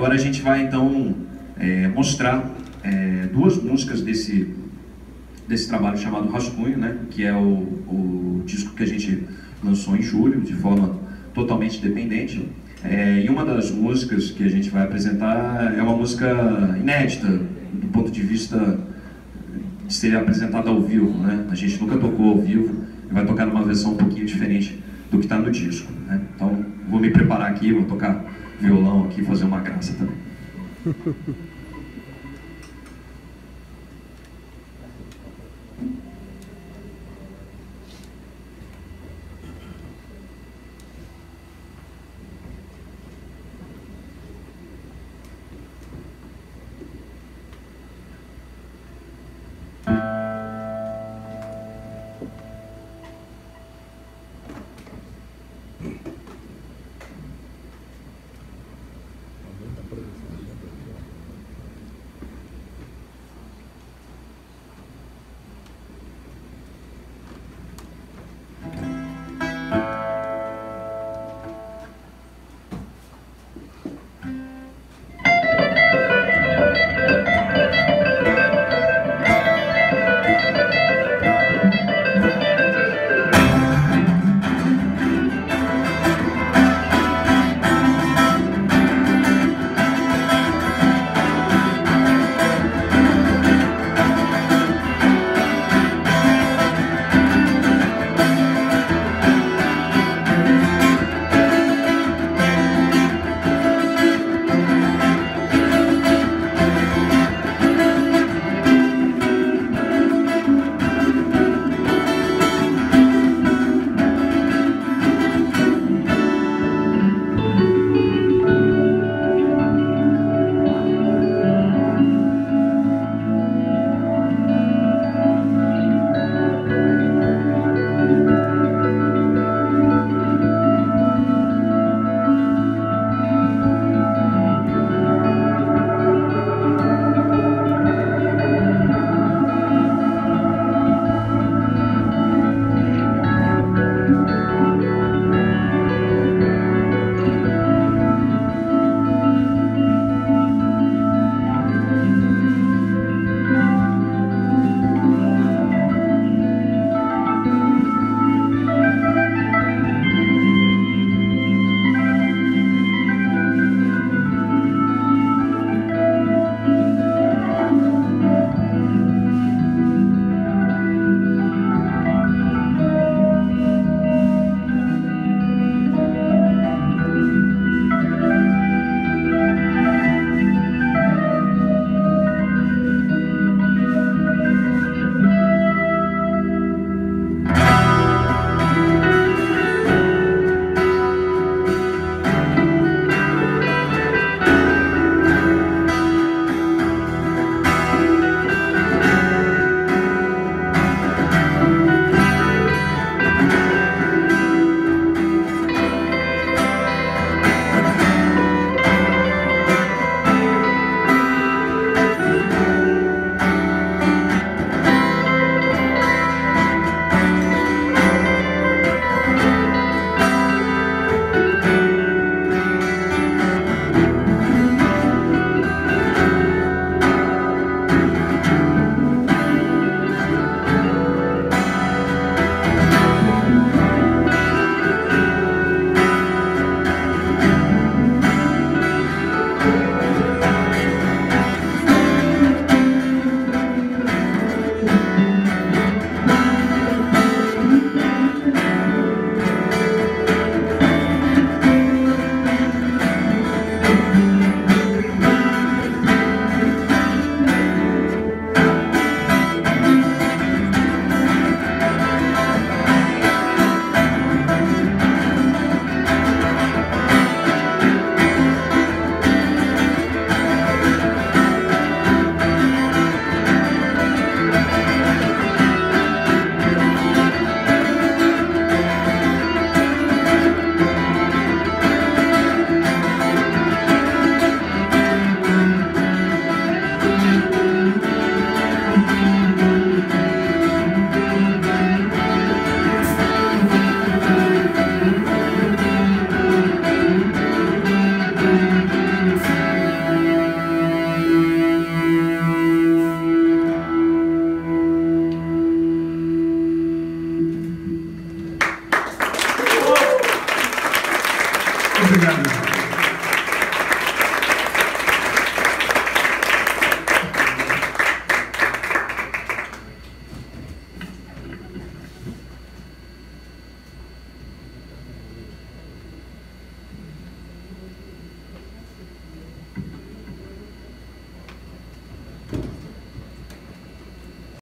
Agora a gente vai então é, mostrar é, duas músicas desse, desse trabalho chamado Rascunho, né, que é o, o disco que a gente lançou em julho, de forma totalmente independente. É, e uma das músicas que a gente vai apresentar é uma música inédita, do ponto de vista de ser apresentada ao vivo. Né? A gente nunca tocou ao vivo e vai tocar numa versão um pouquinho diferente do que está no disco. Né? Então vou me preparar aqui, vou tocar violão aqui, fazer uma graça também.